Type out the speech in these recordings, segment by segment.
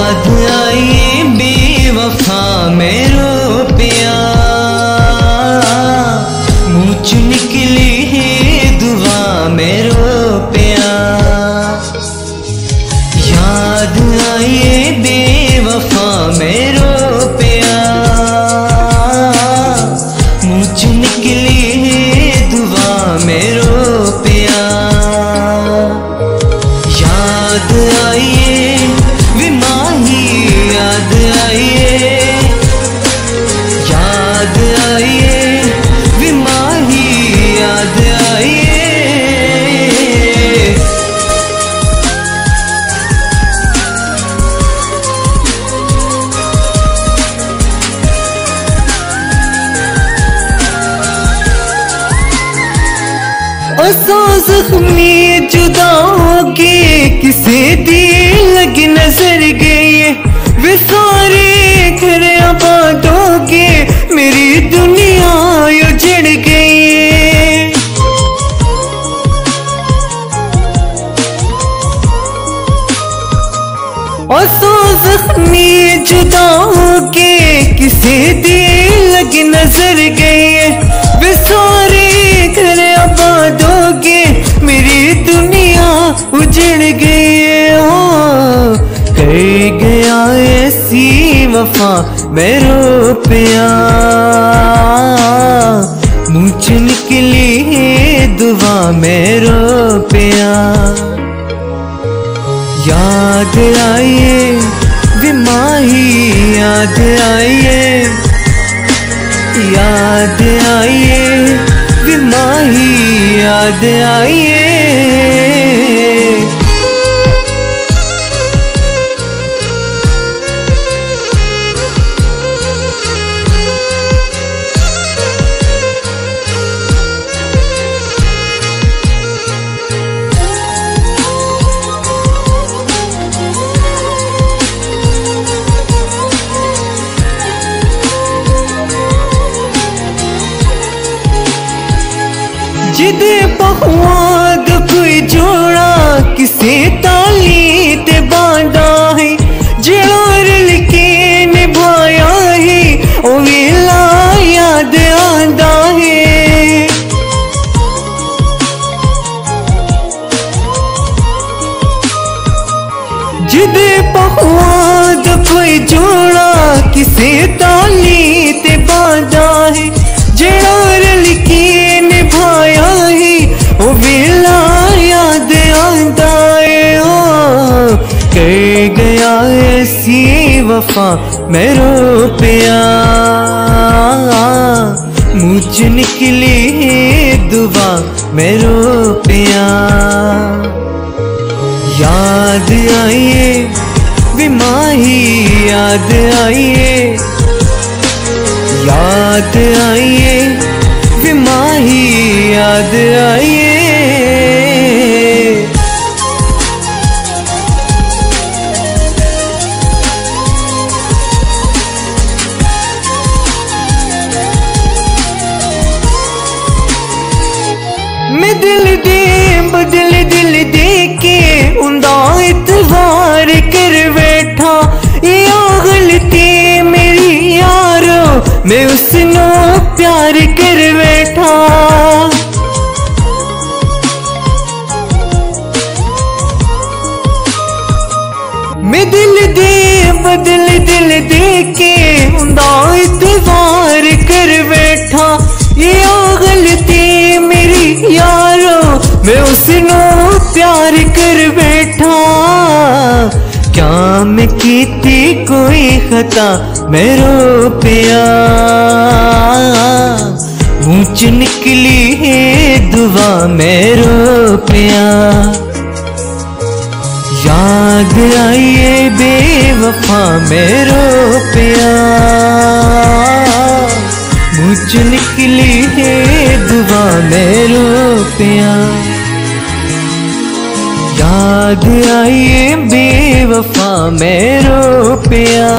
हाथ आई बेवफा में रूपिया। मूछ निकली है दुआ में रूपिया। याद आई बेवफा में रूपिया। मुझ निकली हंसो जख्मी जुदा होके किसे दिए लगी नज़र गई वे सारे घर आबाद होके मेरी दुनिया उजड़ गई जख्मी जुदा होके किसे दिए लगी नज़र गई वे सारे उजड़ गई हो कर गया ऐसी वफा, मैं रो पिया। निकली है दुआ, मैं रो पिया। याद आइए, बिमाही याद आइए। याद आइए, बिमाही याद आइए। जिदे बहुआद कोई जोड़ा, किसे ताली ते है? लिखे निभाया है ओ वेला याद आंदा है। कोई जोड़ा, किसे ताली वफा मैं रो पिया मुझ निकली दुआ मैं रो पिया याद आइए, बिमाही याद आइए। याद आइए, बिमाही याद आइए। दिल दे बदल दिल दे के उंदा इतवार कर बैठा। या गलती मेरी यारो, मैं उसनो प्यार कर बैठा। मैं दिल दे बदल दिल दे के उंदा मैं प्यार कर बैठा। क्या मैं कीती कोई खता, मैं रो पिया। मुझ निकली है दुआ, मैं रो पिया। याद आइए बेवफा मेरो पिया। मुझ निकली है दुआ मेरो पिया। याद आइए बेवफा मेरो पिया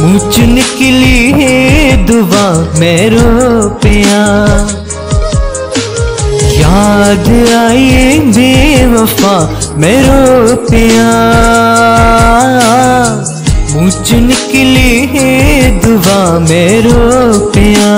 मुझ निकली है दुआ मेरो पिया याद आइए बेवफा मेरो पिया मुझ निकली है दुआ मेरो पिया